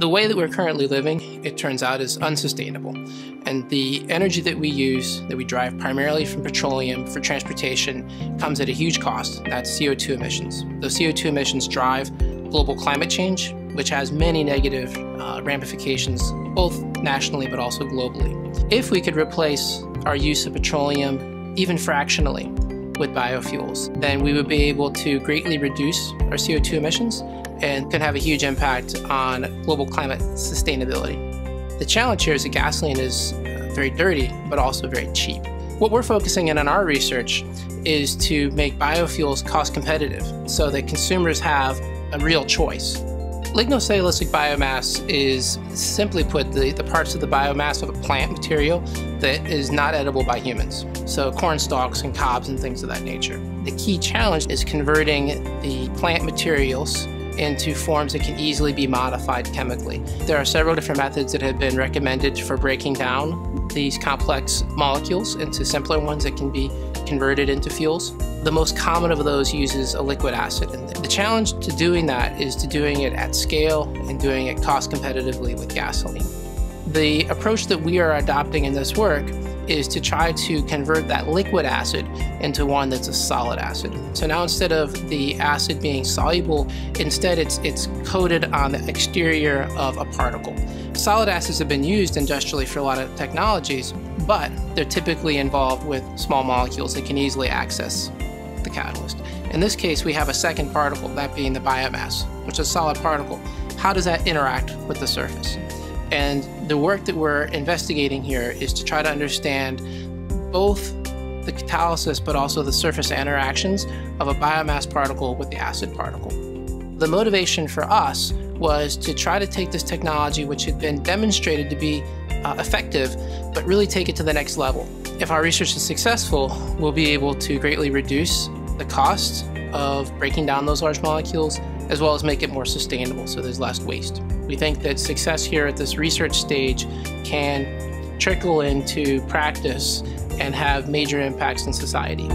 The way that we're currently living, it turns out, is unsustainable. And the energy that we use, that we drive primarily from petroleum for transportation, comes at a huge cost. That's CO2 emissions. Those CO2 emissions drive global climate change, which has many negative uh, ramifications, both nationally but also globally. If we could replace our use of petroleum, even fractionally, with biofuels, then we would be able to greatly reduce our CO2 emissions and can have a huge impact on global climate sustainability. The challenge here is that gasoline is uh, very dirty, but also very cheap. What we're focusing in on our research is to make biofuels cost competitive so that consumers have a real choice. Lignocellulosic biomass is, simply put, the, the parts of the biomass of a plant material that is not edible by humans. So corn stalks and cobs and things of that nature. The key challenge is converting the plant materials into forms that can easily be modified chemically. There are several different methods that have been recommended for breaking down these complex molecules into simpler ones that can be converted into fuels. The most common of those uses a liquid acid. And the challenge to doing that is to doing it at scale and doing it cost competitively with gasoline. The approach that we are adopting in this work is to try to convert that liquid acid into one that's a solid acid. So now instead of the acid being soluble, instead it's, it's coated on the exterior of a particle. Solid acids have been used industrially for a lot of technologies, but they're typically involved with small molecules that can easily access the catalyst. In this case, we have a second particle, that being the biomass, which is a solid particle. How does that interact with the surface? And the work that we're investigating here is to try to understand both the catalysis but also the surface interactions of a biomass particle with the acid particle. The motivation for us was to try to take this technology, which had been demonstrated to be uh, effective, but really take it to the next level. If our research is successful, we'll be able to greatly reduce the cost of breaking down those large molecules, as well as make it more sustainable so there's less waste. We think that success here at this research stage can trickle into practice and have major impacts in society.